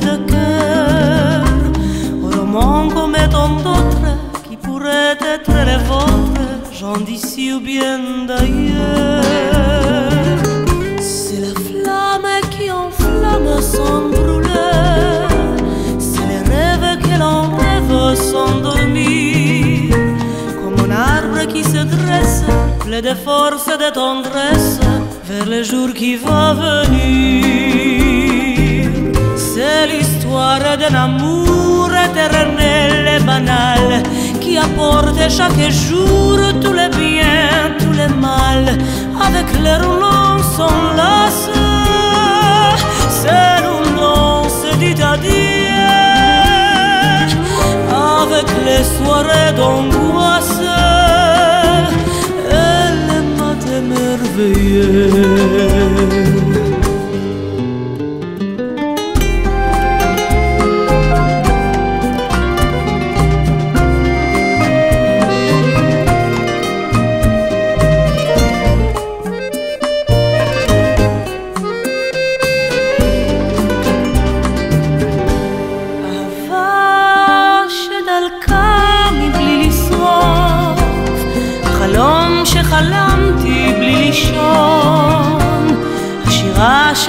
de cœur, roman comme tant d'autres qui pourraient être les vôtres, gens d'ici ou bien d'ailleurs. C'est la flamme qui enflamme sans brûler, c'est les rêves que l'on rêve sans dormir, comme un arbre qui se dresse, plein de force et de tendresse, vers le jour qui va venir. D'un amour éternel et banal qui apporte chaque jour tous les biens, tous les mal, avec les roulants s'enlace. C'est l'on se dit adieu, avec les soirées d'angoisse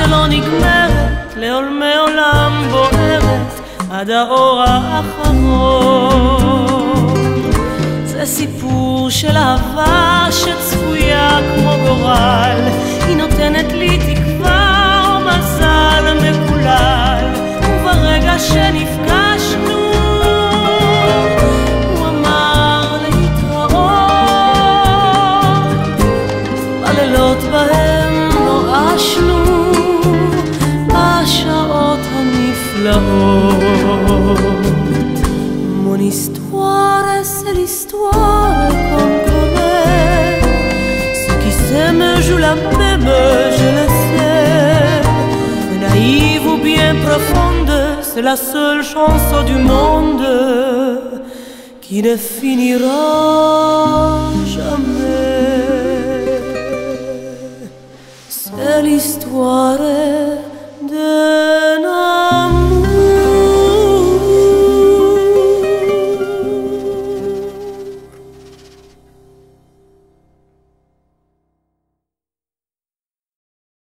שלא נגמרת, לעולמי עולם בוערת, עד האור האחרון. זה סיפור של אהבה Mon histoire, c'est l'histoire qu'on connaît. Ceux qui s'aiment jouent la même, je le sais. Naïve ou bien profonde, c'est la seule chanson du monde qui ne finira jamais. C'est l'histoire d'un